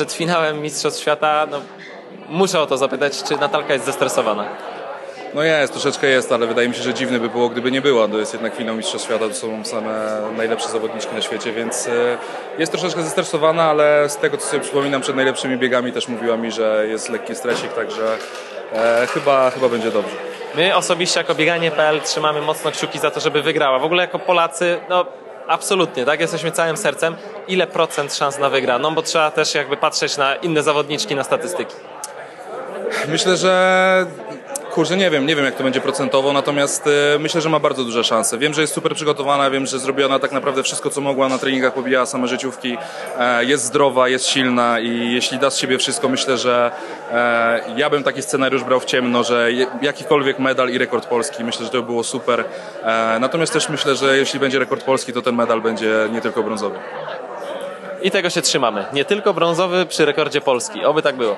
przed finałem Mistrzostw Świata, no, muszę o to zapytać, czy Natalka jest zestresowana? No jest, troszeczkę jest, ale wydaje mi się, że dziwne by było, gdyby nie była. To jest jednak finał Mistrzostw Świata, to są same najlepsze zawodniczki na świecie, więc e, jest troszeczkę zestresowana, ale z tego, co sobie przypominam przed najlepszymi biegami, też mówiła mi, że jest lekki stresik, także e, chyba, chyba będzie dobrze. My osobiście jako bieganie.pl trzymamy mocno kciuki za to, żeby wygrała. W ogóle jako Polacy, no absolutnie, tak? Jesteśmy całym sercem. Ile procent szans na wygraną? Bo trzeba też jakby patrzeć na inne zawodniczki, na statystyki. Myślę, że kurczę, nie wiem, nie wiem jak to będzie procentowo, natomiast e, myślę, że ma bardzo duże szanse. Wiem, że jest super przygotowana, wiem, że zrobiła tak naprawdę wszystko, co mogła na treningach, pobijała same życiówki, e, jest zdrowa, jest silna i jeśli da z siebie wszystko, myślę, że e, ja bym taki scenariusz brał w ciemno, że jakikolwiek medal i rekord polski, myślę, że to by było super. Natomiast też myślę, że jeśli będzie rekord polski, to ten medal będzie nie tylko brązowy. I tego się trzymamy. Nie tylko brązowy przy rekordzie Polski. Oby tak było.